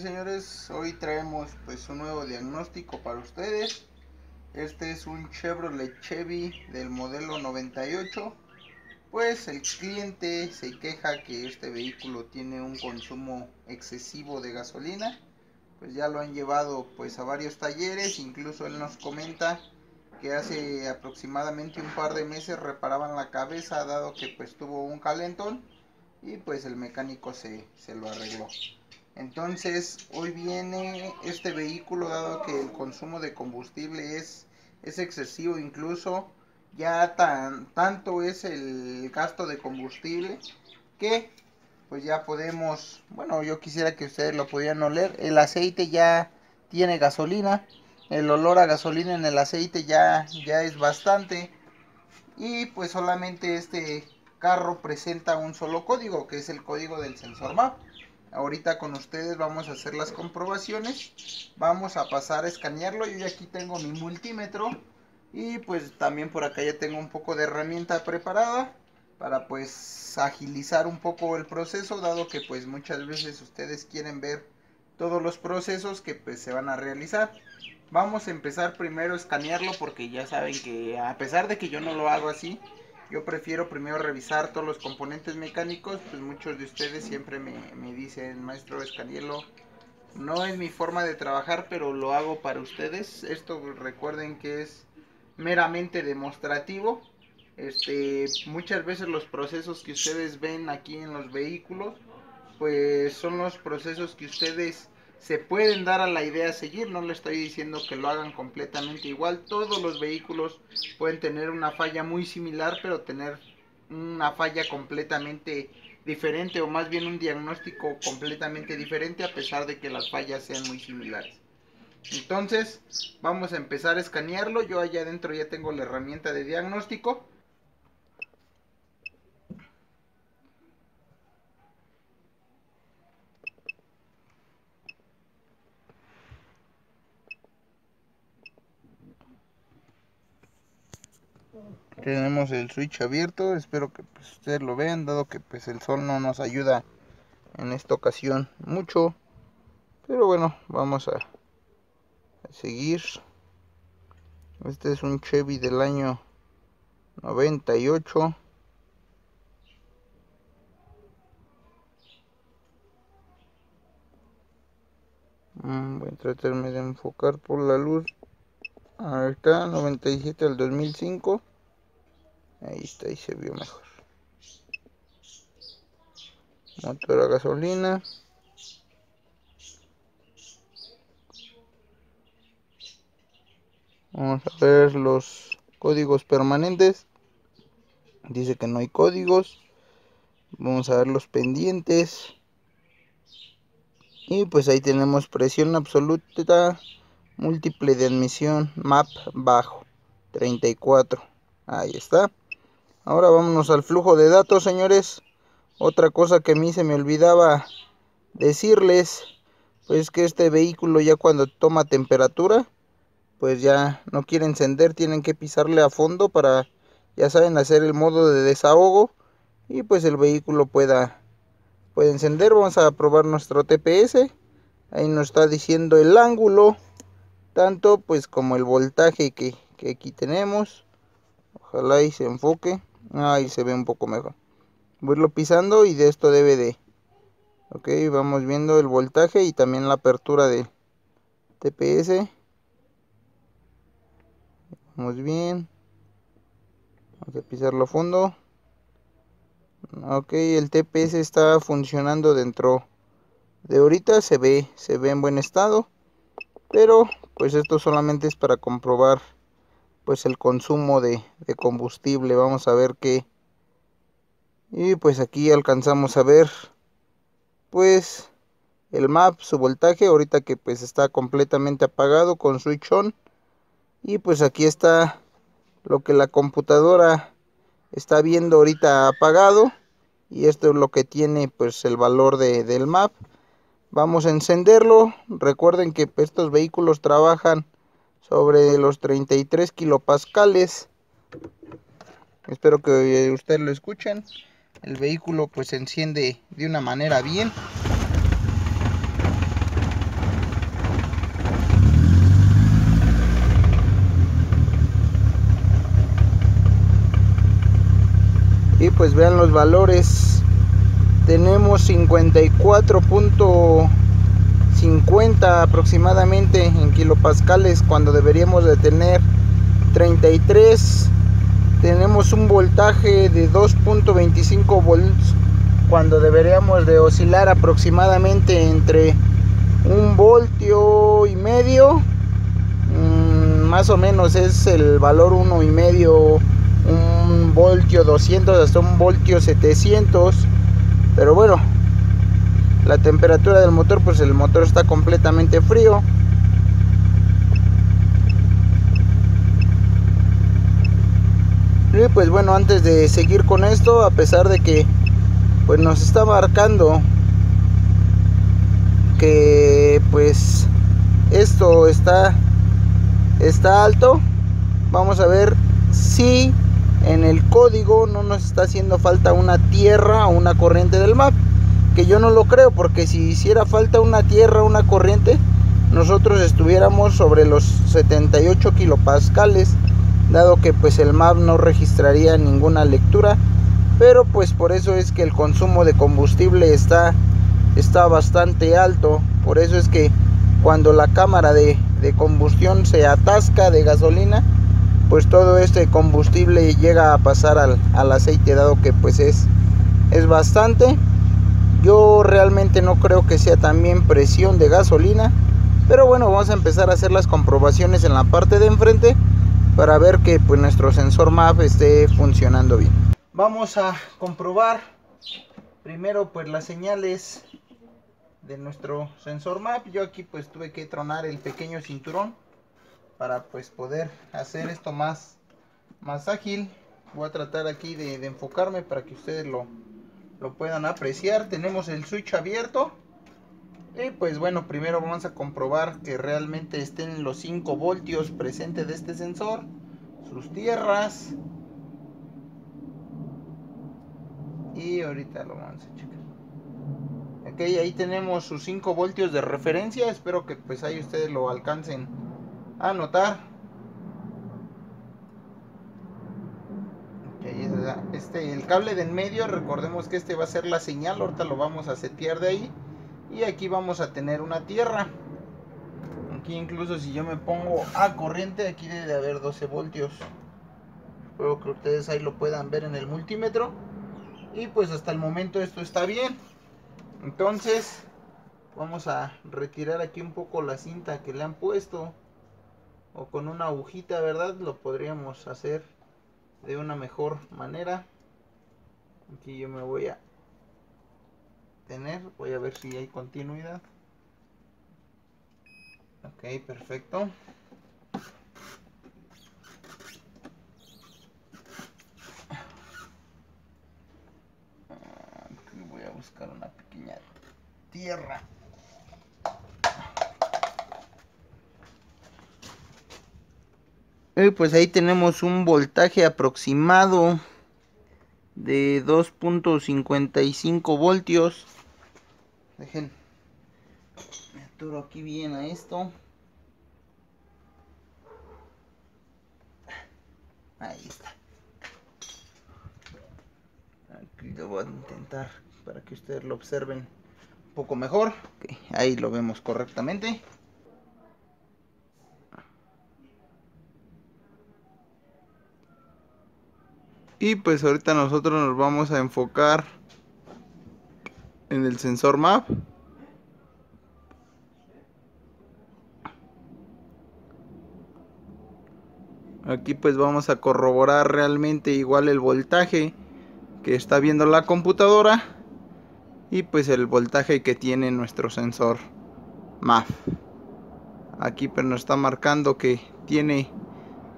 Señores, hoy traemos pues un nuevo diagnóstico para ustedes. Este es un Chevrolet Chevy del modelo 98. Pues el cliente se queja que este vehículo tiene un consumo excesivo de gasolina. Pues ya lo han llevado pues a varios talleres, incluso él nos comenta que hace aproximadamente un par de meses reparaban la cabeza dado que pues tuvo un calentón y pues el mecánico se, se lo arregló. Entonces hoy viene este vehículo dado que el consumo de combustible es, es excesivo incluso ya tan tanto es el gasto de combustible que pues ya podemos bueno yo quisiera que ustedes lo pudieran oler el aceite ya tiene gasolina el olor a gasolina en el aceite ya, ya es bastante. Y pues solamente este carro presenta un solo código, que es el código del sensor MAP. Ahorita con ustedes vamos a hacer las comprobaciones. Vamos a pasar a escanearlo. Yo ya aquí tengo mi multímetro. Y pues también por acá ya tengo un poco de herramienta preparada. Para pues agilizar un poco el proceso. Dado que pues muchas veces ustedes quieren ver todos los procesos que pues se van a realizar. Vamos a empezar primero a escanearlo porque ya saben que a pesar de que yo no lo hago así, yo prefiero primero revisar todos los componentes mecánicos, pues muchos de ustedes siempre me, dicen, maestro, escaneelo. No es mi forma de trabajar, pero lo hago para ustedes. Esto recuerden que es meramente demostrativo. Este, muchas veces los procesos que ustedes ven aquí en los vehículos, pues son los procesos que ustedes se pueden dar a la idea a seguir, no le estoy diciendo que lo hagan completamente igual, todos los vehículos pueden tener una falla muy similar, pero tener una falla completamente diferente o más bien un diagnóstico completamente diferente a pesar de que las fallas sean muy similares. Entonces, vamos a empezar a escanearlo, yo allá adentro ya tengo la herramienta de diagnóstico tenemos el switch abierto espero que pues, ustedes lo vean dado que pues el sol no nos ayuda en esta ocasión mucho. Pero bueno vamos a, a seguir. Este es un Chevy del año 98 mm, voy a tratarme de enfocar por la luz ahí está 97 al 2005 Ahí está, ahí se vio mejor. Motor a gasolina. Vamos a ver los códigos permanentes. Dice que no hay códigos. Vamos a ver los pendientes. Y pues ahí tenemos presión absoluta múltiple de admisión map bajo 34. Ahí está. Ahora vámonos al flujo de datos, señores. Otra cosa que a mí se me olvidaba decirles, pues que este vehículo ya cuando toma temperatura, pues ya no quiere encender, tienen que pisarle a fondo para, ya saben, hacer el modo de desahogo y pues el vehículo pueda, puede encender. Vamos a probar nuestro TPS. Ahí nos está diciendo el ángulo, tanto pues como el voltaje que, que aquí tenemos. Ojalá y se enfoque. Ahí se ve un poco mejor. Voy lo pisando y de esto debe de... Ok, vamos viendo el voltaje y también la apertura de TPS. Vamos bien. Vamos a pisarlo a fondo. Ok, el TPS está funcionando dentro de ahorita. Se ve, se ve en buen estado. Pero pues esto solamente es para comprobar pues el consumo de, combustible. Vamos a ver qué. Y pues aquí alcanzamos a ver pues el map su voltaje ahorita que pues está completamente apagado con switch on. Y pues aquí está lo que la computadora está viendo ahorita apagado. Y esto es lo que tiene pues el valor de, del map Vamos a encenderlo. Recuerden que estos vehículos trabajan sobre los 33 kilopascales. Espero que eh, ustedes lo escuchen. El vehículo pues se enciende de una manera bien. Y pues vean los valores tenemos 54.50 aproximadamente en kilopascales cuando deberíamos de tener 33 tenemos un voltaje de 2.25 volts cuando deberíamos de oscilar aproximadamente entre un voltio y medio. Mm, más o menos es el valor uno y medio un voltio 200 hasta un voltio 700 pero bueno la temperatura del motor pues el motor está completamente frío. Y pues bueno antes de seguir con esto a pesar de que pues nos está marcando que pues esto está está alto vamos a ver si en el código no nos está haciendo falta una tierra o una corriente del map que yo no lo creo porque si hiciera falta una tierra o una corriente nosotros estuviéramos sobre los 78 kilopascales dado que pues el map no registraría ninguna lectura. Pero pues por eso es que el consumo de combustible está está bastante alto. Por eso es que cuando la cámara de, de combustión se atasca de gasolina pues todo este combustible llega a pasar al, aceite dado que pues es, es bastante. Yo realmente no creo que sea también presión de gasolina. Pero bueno, vamos a empezar a hacer las comprobaciones en la parte de enfrente para ver que pues nuestro sensor MAP esté funcionando bien. Vamos a comprobar primero pues las señales de nuestro sensor MAP. Yo aquí pues tuve que tronar el pequeño cinturón para pues poder hacer esto más, más ágil. Voy a tratar aquí de, enfocarme para que ustedes lo, lo puedan apreciar. Tenemos el switch abierto. Y pues bueno, primero vamos a comprobar que realmente estén los 5 voltios presentes de este sensor. Sus tierras. Y ahorita lo vamos a checar. Ok, ahí tenemos sus 5 voltios de referencia. Espero que pues ahí ustedes lo alcancen anotar. Este, el cable de en medio, recordemos que este va a ser la señal, ahorita lo vamos a setear de ahí. Y aquí vamos a tener una tierra. Aquí incluso si yo me pongo a corriente, aquí debe de haber 12 voltios. Espero que ustedes ahí lo puedan ver en el multímetro. Y pues hasta el momento esto está bien. Entonces vamos a retirar aquí un poco la cinta que le han puesto o con una agujita, ¿verdad? Lo podríamos hacer de una mejor manera. Aquí yo me voy a tener, voy a ver si hay continuidad. Ok, perfecto. Aquí voy a buscar una pequeña tierra. Y pues ahí tenemos un voltaje aproximado de 2.55 voltios. Dejen, me aturo aquí bien a esto. Ahí está. Aquí lo voy a intentar para que ustedes lo observen un poco mejor. ahí lo vemos correctamente. Y pues ahorita nosotros nos vamos a enfocar en el sensor map. Aquí pues vamos a corroborar realmente igual el voltaje que está viendo la computadora y pues el voltaje que tiene nuestro sensor MAF. Aquí pues nos está marcando que tiene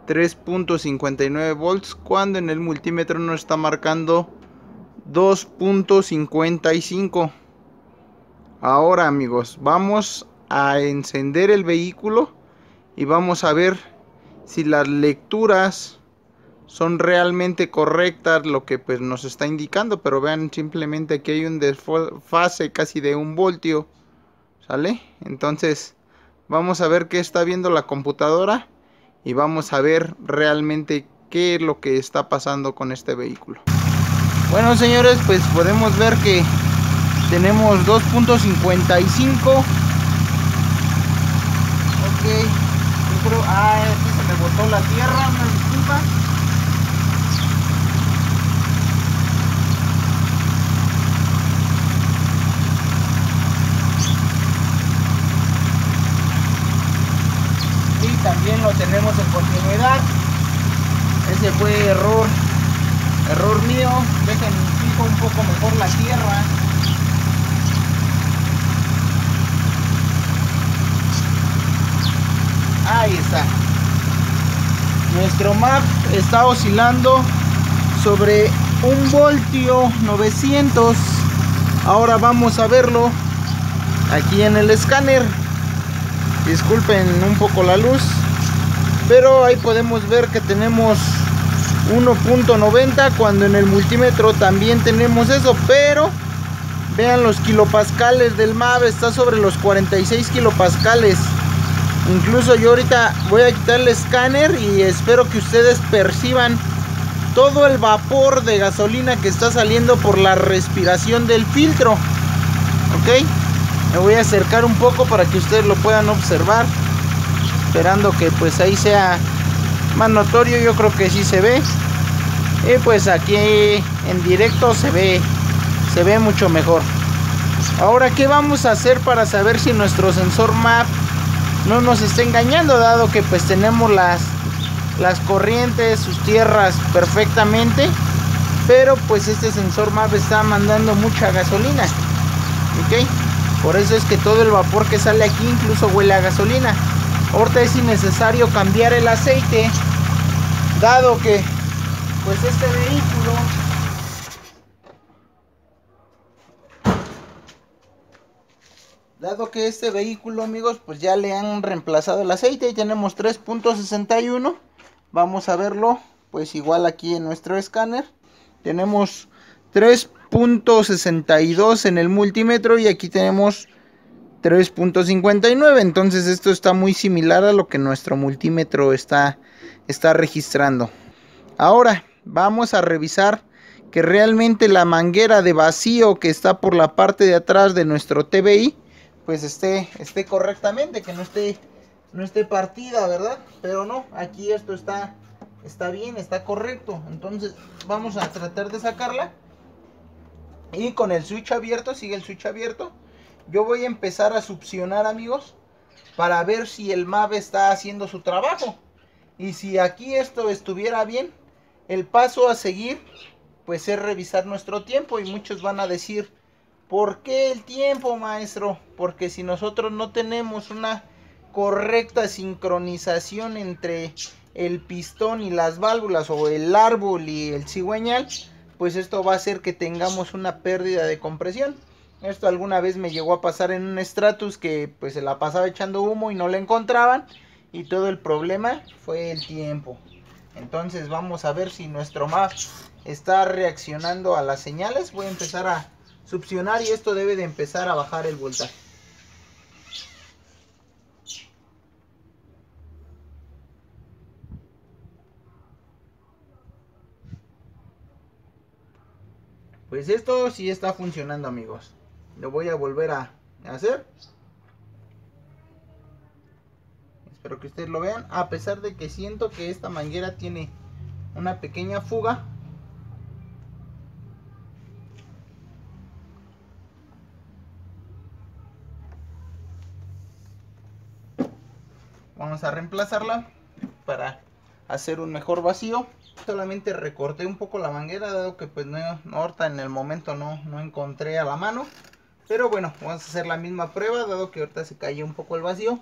3.59 volts cuando en el multímetro nos está marcando 2.55 ahora amigos vamos a encender el vehículo y vamos a ver si las lecturas son realmente correctas lo que pues nos está indicando. Pero vean simplemente que hay un desfase casi de un voltio sale entonces vamos a ver qué está viendo la computadora y vamos a ver realmente qué es lo que está pasando con este vehículo. Bueno señores, pues podemos ver que tenemos 2.55 ok. Yo creo ah aquí se me botó la tierra una disculpa también lo tenemos en continuidad. Ese fue error error mío. Dejen fijo un poco mejor la tierra. Ahí está. Nuestro map está oscilando sobre un voltio 900 ahora vamos a verlo aquí en el escáner disculpen un poco la luz pero ahí podemos ver que tenemos 1.90 cuando en el multímetro también tenemos eso pero vean los kilopascales del MAV está sobre los 46 kilopascales. Incluso yo ahorita voy a quitar el escáner y espero que ustedes perciban todo el vapor de gasolina que está saliendo por la respiración del filtro ok me voy a acercar un poco para que ustedes lo puedan observar esperando que pues ahí sea más notorio yo creo que sí se ve. Y pues aquí en directo se ve se ve mucho mejor. Ahora qué vamos a hacer para saber si nuestro sensor map no nos está engañando dado que pues tenemos las las corrientes sus tierras perfectamente pero pues este sensor map está mandando mucha gasolina ok por eso es que todo el vapor que sale aquí incluso huele a gasolina. Ahorita es innecesario cambiar el aceite dado que pues este vehículo dado que este vehículo amigos pues ya le han reemplazado el aceite. Y tenemos 3.61 vamos a verlo pues igual aquí en nuestro escáner. Tenemos 3.62 en el multímetro y aquí tenemos 3.59 entonces esto está muy similar a lo que nuestro multímetro está, está registrando ahora vamos a revisar que realmente la manguera de vacío que está por la parte de atrás de nuestro TBI pues esté, esté correctamente, que no esté, no esté partida, ¿verdad? Pero no, aquí esto está, está bien, está correcto. Entonces vamos a tratar de sacarla. Y con el switch abierto, sigue el switch abierto. Yo voy a empezar a succionar amigos para ver si el MAV está haciendo su trabajo. Y si aquí esto estuviera bien el paso a seguir pues es revisar nuestro tiempo. Y muchos van a decir ¿por qué el tiempo maestro? porque si nosotros no tenemos una correcta sincronización entre el pistón y las válvulas o el árbol y el cigüeñal pues esto va a hacer que tengamos una pérdida de compresión esto alguna vez me llegó a pasar en un Stratus que pues se la pasaba echando humo y no la encontraban. Y todo el problema fue el tiempo. Entonces vamos a ver si nuestro map está reaccionando a las señales. Voy a empezar a succionar y esto debe de empezar a bajar el voltaje. Pues esto sí está funcionando amigos. Lo voy a volver a hacer. Espero que ustedes lo vean. A pesar de que siento que esta manguera tiene una pequeña fuga. Vamos a reemplazarla para hacer un mejor vacío solamente recorté un poco la manguera dado que pues no, ahorita en el momento no, no encontré a la mano pero bueno, vamos a hacer la misma prueba, dado que ahorita se cayó un poco el vacío.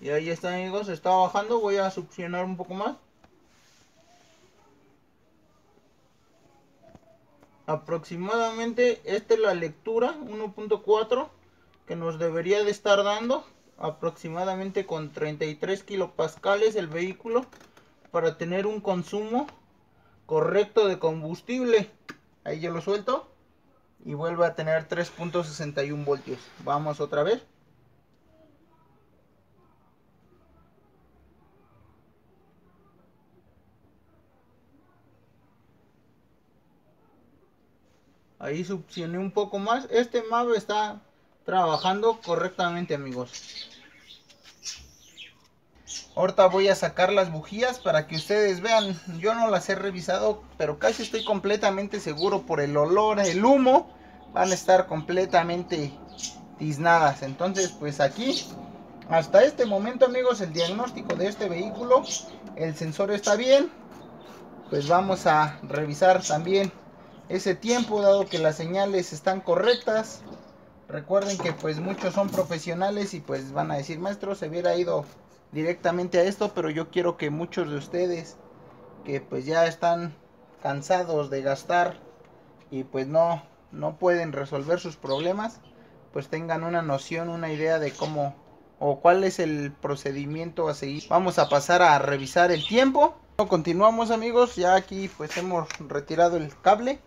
Y ahí está amigos, está bajando, voy a succionar un poco más. Aproximadamente, esta es la lectura 1.4 que nos debería de estar dando aproximadamente con 33 kilopascales el vehículo para tener un consumo correcto de combustible. Ahí yo lo suelto y vuelve a tener 3.61 voltios. Vamos otra vez. Ahí succioné un poco más. Este MAV está trabajando correctamente amigos. Ahorita voy a sacar las bujías para que ustedes vean. Yo no las he revisado, pero casi estoy completamente seguro por el olor, el humo. Van a estar completamente tiznadas. Entonces, pues aquí, hasta este momento amigos, el diagnóstico de este vehículo. El sensor está bien. Pues vamos a revisar también ese tiempo, dado que las señales están correctas. Recuerden que pues muchos son profesionales y pues van a decir, maestro, se hubiera ido directamente a esto, pero yo quiero que muchos de ustedes que pues ya están cansados de gastar y pues no no pueden resolver sus problemas, pues tengan una noción, una idea de cómo o cuál es el procedimiento a seguir. Vamos a pasar a revisar el tiempo. Continuamos amigos, ya aquí pues hemos retirado el cable.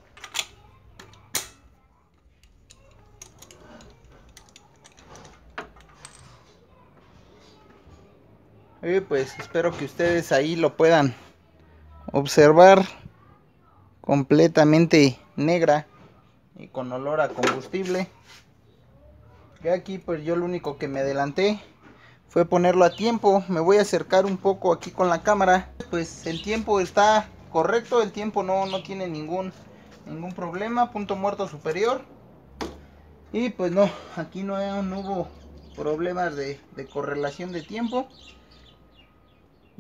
Y pues espero que ustedes ahí lo puedan observar completamente negra y con olor a combustible. Y aquí pues yo lo único que me adelanté fue ponerlo a tiempo. Me voy a acercar un poco aquí con la cámara. Pues el tiempo está correcto, el tiempo no, no tiene ningún, ningún problema. Punto muerto superior. Y pues no, aquí no, hubo problemas de, de correlación de tiempo.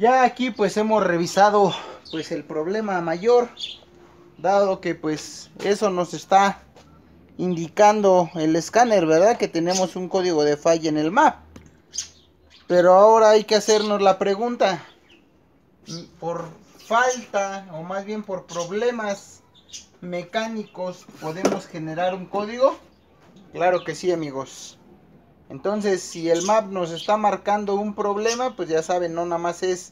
Ya aquí pues hemos revisado pues el problema mayor, dado que pues eso nos está indicando el escáner, ¿verdad? Que tenemos un código de falla en el map. Pero ahora hay que hacernos la pregunta, por falta o más bien por problemas mecánicos, ¿podemos generar un código? Claro que sí amigos. Entonces, si el map nos está marcando un problema, pues ya saben, no nada más es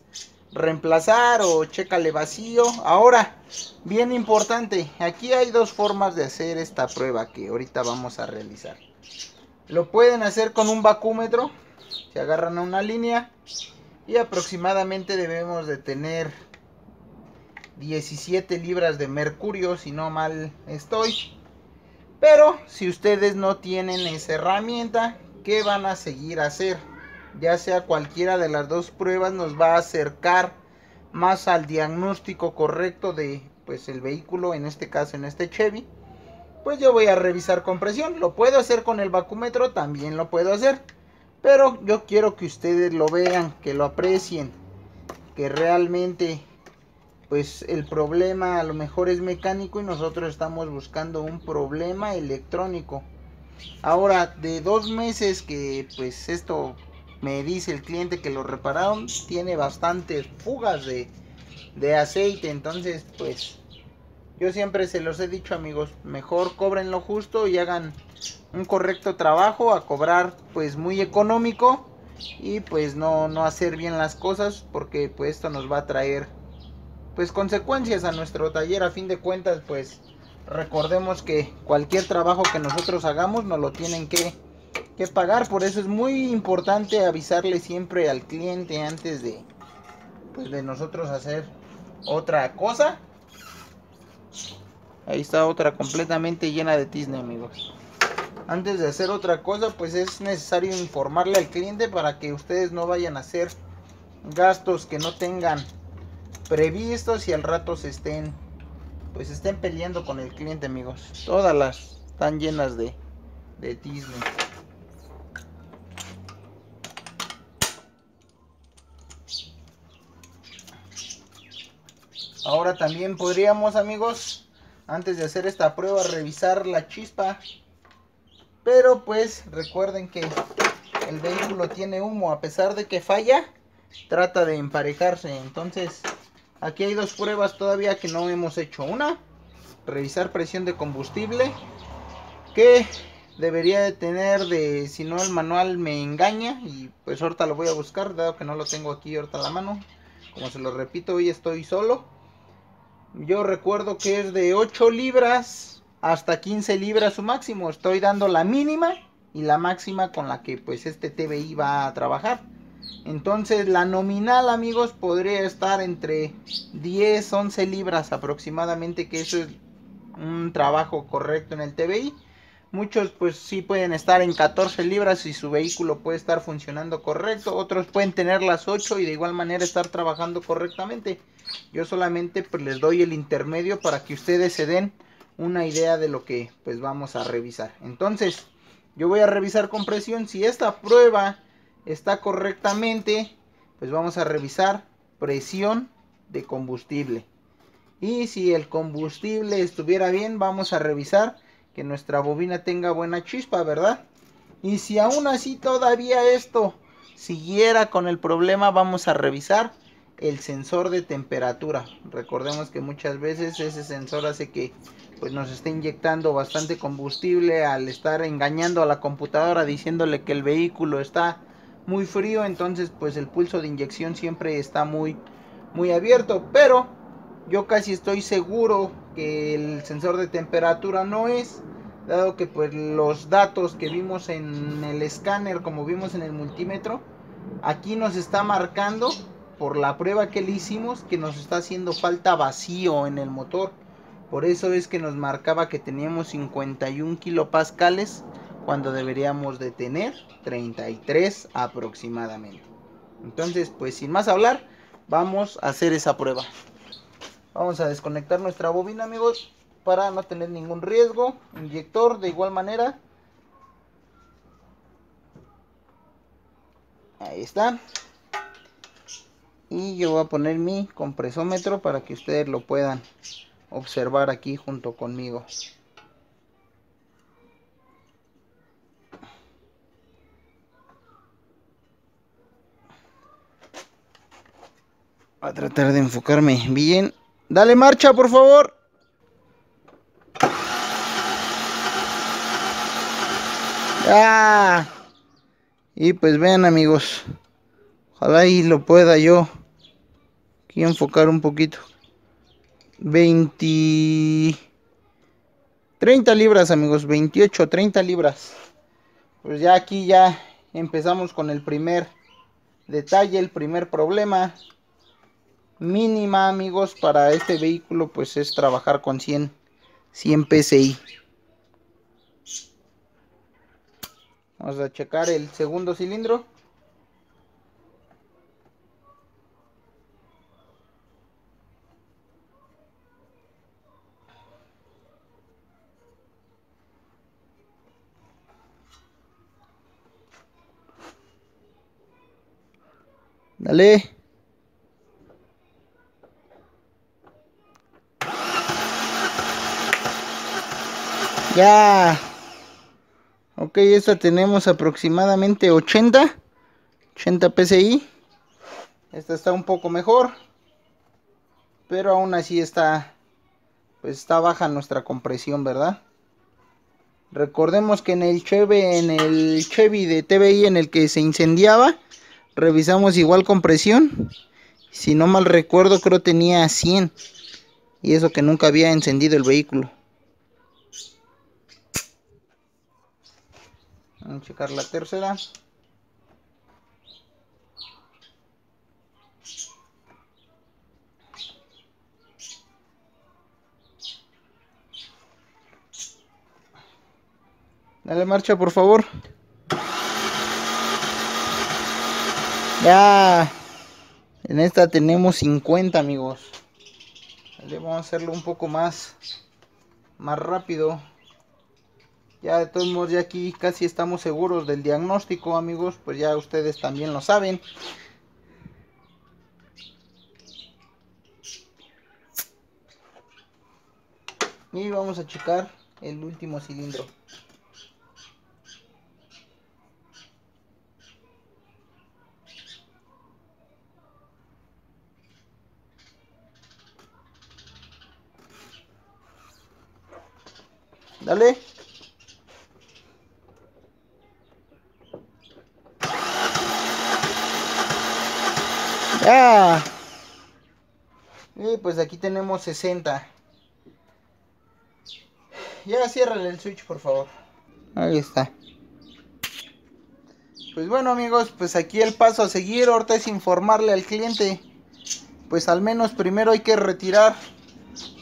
reemplazar o chécale vacío. Ahora, bien importante, aquí hay dos formas de hacer esta prueba que ahorita vamos a realizar. Lo pueden hacer con un vacúmetro, se agarran a una línea y aproximadamente debemos de tener 17 libras de mercurio, si no mal estoy. Pero si ustedes no tienen esa herramienta, ¿qué van a seguir a hacer? Ya sea cualquiera de las dos pruebas nos va a acercar más al diagnóstico correcto de pues el vehículo, en este caso en este Chevy. Pues yo voy a revisar con presión. Lo puedo hacer con el vacúmetro, también lo puedo hacer. Pero yo quiero que ustedes lo vean, que lo aprecien, que realmente pues el problema a lo mejor es mecánico y nosotros estamos buscando un problema electrónico. Ahora, de dos meses que pues esto me dice el cliente que lo repararon, tiene bastantes fugas de, de aceite. Entonces, pues yo siempre se los he dicho amigos, mejor cobren lo justo y hagan un correcto trabajo a cobrar pues muy económico y pues no, no hacer bien las cosas porque pues esto nos va a traer pues consecuencias a nuestro taller a fin de cuentas pues recordemos que cualquier trabajo que nosotros hagamos nos lo tienen que, que pagar. Por eso es muy importante avisarle siempre al cliente antes de, pues, de nosotros hacer otra cosa. Ahí está otra completamente llena de tizne amigos. Antes de hacer otra cosa pues es necesario informarle al cliente para que ustedes no vayan a hacer gastos que no tengan previstos y al rato se estén pues estén peleando con el cliente amigos. Todas las están llenas de de ahora también podríamos amigos antes de hacer esta prueba revisar la chispa. Pero pues recuerden que el vehículo tiene humo. A pesar de que falla trata de emparejarse. Entonces Aquí hay dos pruebas todavía que no hemos hecho. Una, revisar presión de combustible. Que debería de tener de, si no el manual me engaña. Y pues ahorita lo voy a buscar, dado que no lo tengo aquí ahorita a la mano. Como se lo repito, hoy estoy solo. Yo recuerdo que es de 8 libras hasta 15 libras su máximo. Estoy dando la mínima y la máxima con la que pues este TBI va a trabajar. Entonces la nominal amigos podría estar entre 10, 11 libras aproximadamente, que eso es un trabajo correcto en el TBI. Muchos pues sí pueden estar en 14 libras y su vehículo puede estar funcionando correcto. Otros pueden tener las 8 y de igual manera estar trabajando correctamente. Yo solamente pues les doy el intermedio para que ustedes se den una idea de lo que pues vamos a revisar. Entonces yo voy a revisar con presión. Si esta prueba está correctamente pues vamos a revisar presión de combustible. Y si el combustible estuviera bien vamos a revisar que nuestra bobina tenga buena chispa, ¿verdad? Y si aún así todavía esto siguiera con el problema, vamos a revisar el sensor de temperatura. Recordemos que muchas veces ese sensor hace que pues nos esté inyectando bastante combustible al estar engañando a la computadora diciéndole que el vehículo está muy frío, entonces pues el pulso de inyección siempre está muy muy abierto, pero yo casi estoy seguro que el sensor de temperatura no es dado que pues los datos que vimos en el escáner como vimos en el multímetro aquí nos está marcando por la prueba que le hicimos que nos está haciendo falta vacío en el motor. Por eso es que nos marcaba que teníamos 51 kilopascales cuando deberíamos de tener 33 aproximadamente entonces pues sin más hablar vamos a hacer esa prueba Vamos a desconectar nuestra bobina, amigos, para no tener ningún riesgo. Inyector de igual manera. Ahí está. Y yo voy a poner mi compresómetro para que ustedes lo puedan observar aquí junto conmigo. A tratar de enfocarme bien Dale marcha, por favor. Ya. Y pues vean amigos. Ojalá y lo pueda yo. Aquí enfocar un poquito. 20... 30 libras amigos. 28, 30 libras. Pues ya aquí ya empezamos con el primer detalle, el primer problema mínima amigos para este vehículo pues es trabajar con 100 100 PSI vamos a checar el segundo cilindro Dale. Ya. Ok, esta tenemos aproximadamente 80. 80 PSI. Esta está un poco mejor. Pero aún así está. Pues está baja nuestra compresión, ¿verdad? Recordemos que en el Chevy, en el Chevy de TBI en el que se incendiaba, revisamos igual compresión. Si no mal recuerdo, creo tenía 100. Y eso que nunca había encendido el vehículo. Vamos a checar la tercera. Dale marcha, por favor. Ya. En esta tenemos 50, amigos. vamos a hacerlo un poco más más rápido. Ya de todos modos ya aquí casi estamos seguros del diagnóstico amigos, pues ya ustedes también lo saben. Y vamos a checar el último cilindro. Dale. Ya. Y pues aquí tenemos 60. Ya ciérrale el switch, por favor. Ahí está. Pues bueno amigos, pues aquí el paso a seguir ahorita es informarle al cliente. Pues al menos primero hay que retirar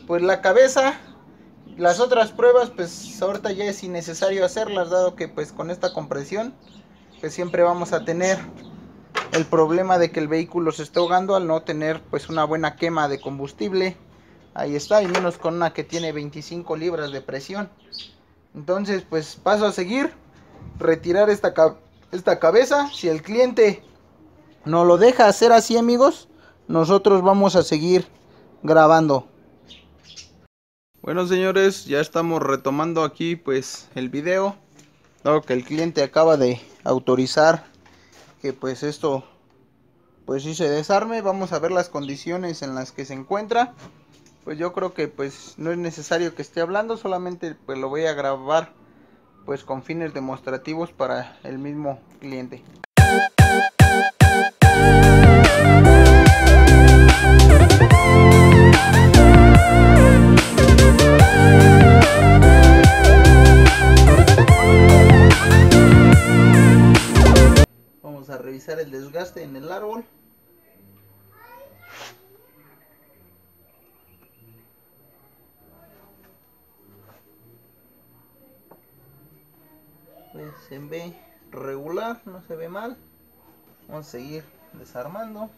pues la cabeza. las otras pruebas, pues ahorita ya es innecesario hacerlas, dado que pues con esta compresión, pues siempre vamos a tener el problema de que el vehículo se esté ahogando al no tener pues una buena quema de combustible. Ahí está, y menos con una que tiene 25 libras de presión. Entonces, pues paso a seguir, retirar esta, esta cabeza. Si el cliente no lo deja hacer así, amigos, nosotros vamos a seguir grabando. Bueno, señores, ya estamos retomando aquí pues el video. Dado que el cliente acaba de autorizar que pues esto pues si se desarme, vamos a ver las condiciones en las que se encuentra pues yo creo que pues no es necesario que esté hablando, solamente pues lo voy a grabar pues con fines demostrativos para el mismo cliente. Regular, no se ve mal. Vamos a seguir desarmando.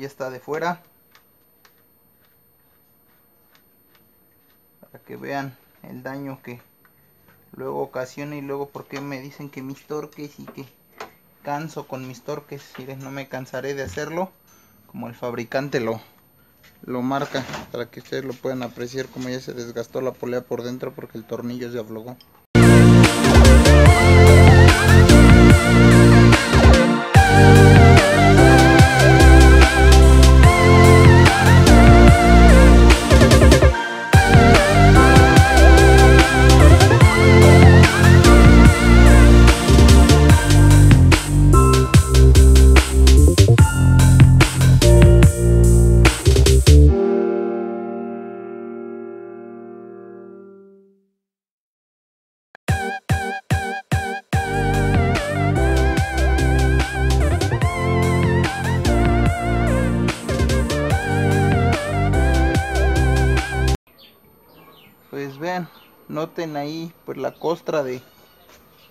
Ya está de fuera. Para que vean el daño que luego ocasiona y luego porque me dicen que mis torques y que canso con mis torques. Miren, no me cansaré de hacerlo. Como el fabricante lo, lo marca. Para que ustedes lo puedan apreciar como ya se desgastó la polea por dentro porque el tornillo se aflojó. Ahí pues la costra de,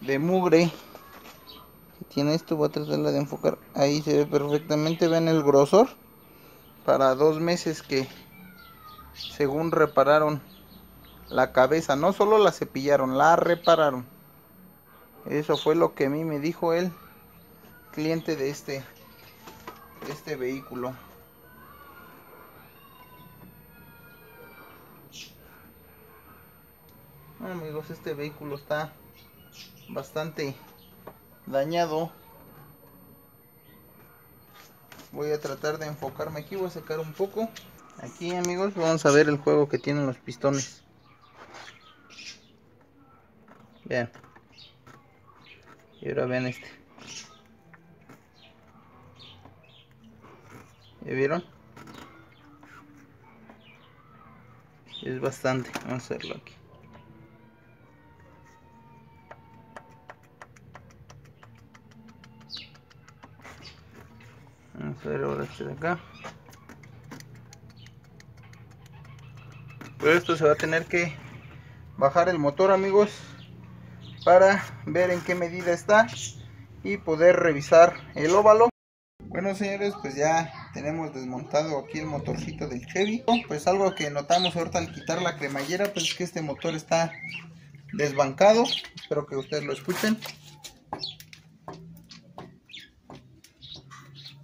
de mugre. Que tiene esto voy a tratarla de enfocar. Ahí se ve perfectamente vean el grosor. Para dos meses que según repararon la cabeza no solo la cepillaron la repararon. Eso fue lo que a mí me dijo el cliente de este de este vehículo amigos este vehículo está bastante dañado voy a tratar de enfocarme aquí voy a sacar un poco aquí amigos vamos a ver el juego que tienen los pistones vean Y ahora vean este. ¿Ya vieron? Es bastante. Vamos a hacerlo aquí. Vamos. Pero esto se va a tener que bajar el motor amigos para ver en qué medida está y poder revisar el óvalo. Bueno señores pues ya tenemos desmontado aquí el motorcito del Chevy. Pues algo que notamos ahorita al quitar la cremallera pues es que este motor está desbancado. Espero que ustedes lo escuchen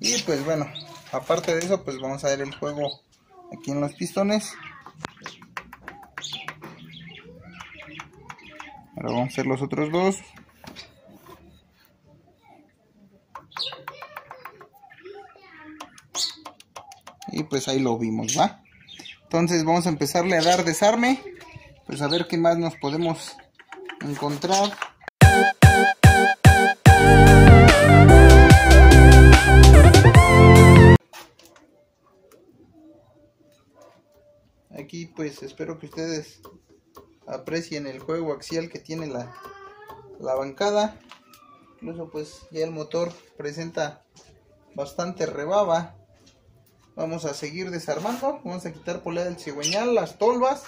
y pues bueno aparte de eso pues vamos a ver el juego aquí en los pistones. Ahora vamos a hacer los otros dos. Y pues ahí lo vimos va entonces vamos a empezarle a dar desarme. Pues a ver qué más nos podemos encontrar aquí pues espero que ustedes aprecien el juego axial que tiene la, la bancada. Incluso pues ya el motor presenta bastante rebaba. Vamos a seguir desarmando. Vamos a quitar polea del cigüeñal las tolvas.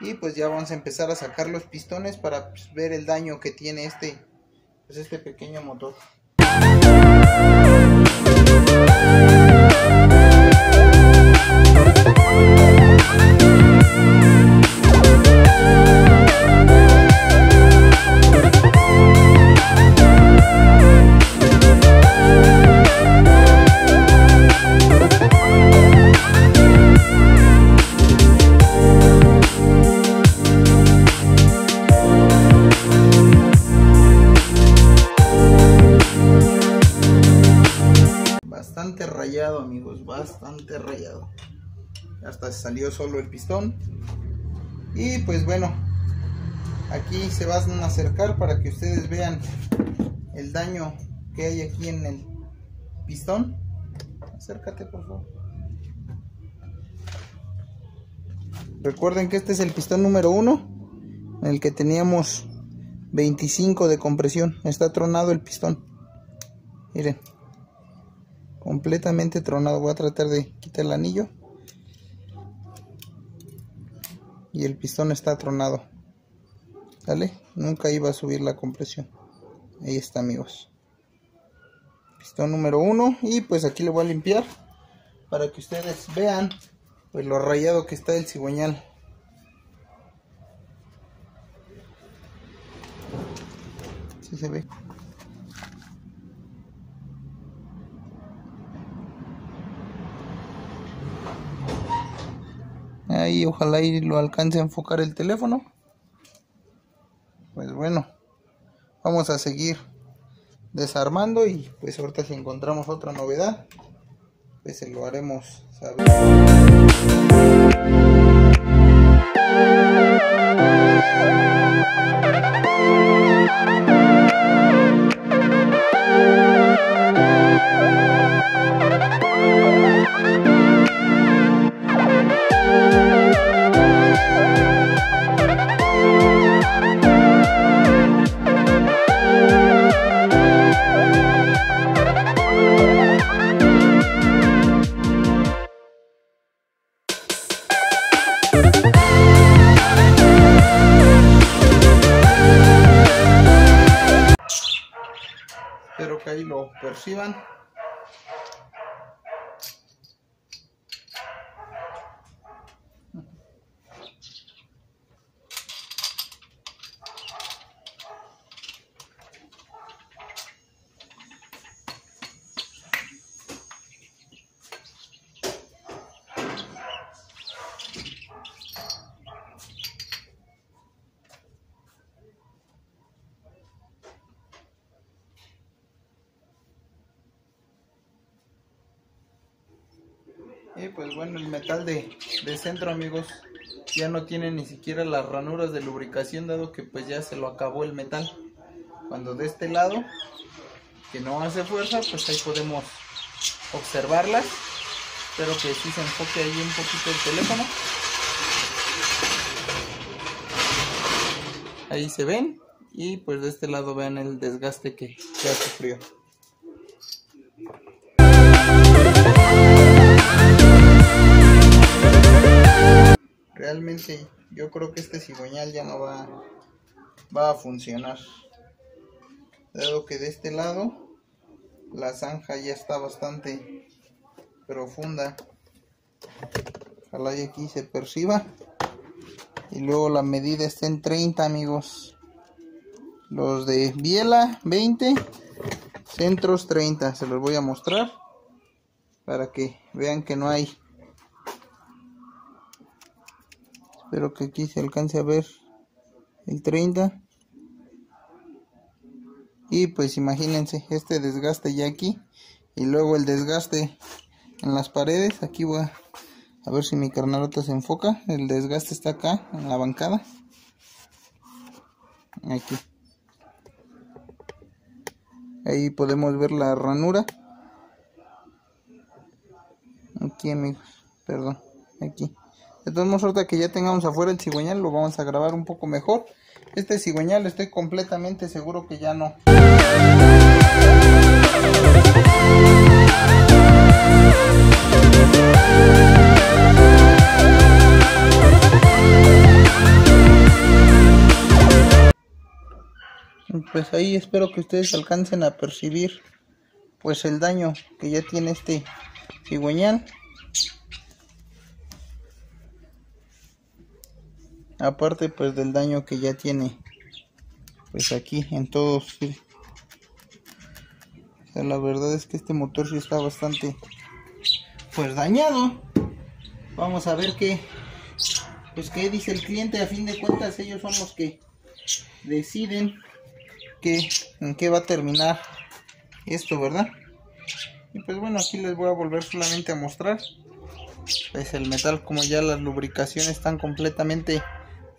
Y pues ya vamos a empezar a sacar los pistones para pues, ver el daño que tiene este pues este pequeño motor y pues bueno aquí se van a acercar para que ustedes vean el daño que hay aquí en el pistón. Acércate por favor. Recuerden que este es el pistón número uno en el que teníamos 25 de compresión. Está tronado el pistón. Miren completamente tronado. Voy a tratar de quitar el anillo y el pistón está tronado. ¿Sale? nunca iba a subir la compresión. Ahí está amigos. Pistón número uno y pues aquí le voy a limpiar para que ustedes vean pues lo rayado que está el cigüeñal. Si se ve ahí ojalá y lo alcance a enfocar el teléfono. Pues bueno vamos a seguir desarmando y pues ahorita si encontramos otra novedad pues se lo haremos saber espero que ahí lo perciban Y pues bueno, el de, centro amigos. Ya no tiene ni siquiera las ranuras de lubricación dado que pues ya se lo acabó el metal. cuando de este lado que no hace fuerza pues ahí podemos observarlas. Espero que sí se enfoque ahí un poquito el teléfono. Ahí se ven. Y pues de este lado vean el desgaste que, que ha realmente yo creo que este cigüeñal ya no va, va a funcionar. Dado que de este lado la zanja ya está bastante profunda. Ojalá y aquí se perciba. Y luego la medida está en 30 amigos. Los de biela 20 centros 30 se los voy a mostrar para que vean que no hay espero que aquí se alcance a ver el 30 y pues imagínense este desgaste ya aquí y luego el desgaste en las paredes. Aquí voy a, a ver si mi carnalota se enfoca. El desgaste está acá en la bancada. Aquí. Ahí podemos ver la ranura. Aquí amigos perdón aquí modos ahorita que ya tengamos afuera el cigüeñal lo vamos a grabar un poco mejor. Este cigüeñal estoy completamente seguro que ya no. Pues ahí espero que ustedes alcancen a percibir pues el daño que ya tiene este cigüeñal aparte pues del daño que ya tiene pues aquí en todos la verdad es que este motor sí está bastante pues dañado. Vamos a ver qué pues qué dice el cliente. A fin de cuentas ellos son los que deciden que, en qué va a terminar esto verdad y pues bueno aquí les voy a volver solamente a mostrar pues el metal como ya las lubricaciones están completamente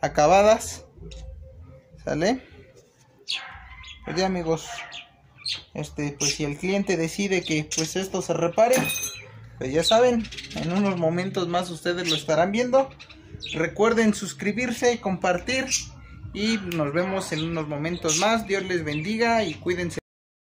acabadas. Sale pues ya amigos. Este pues si el cliente decide que pues esto se repare pues ya saben en unos momentos más ustedes lo estarán viendo. Recuerden suscribirse compartir. Y nos vemos en unos momentos más. Dios les bendiga y cuídense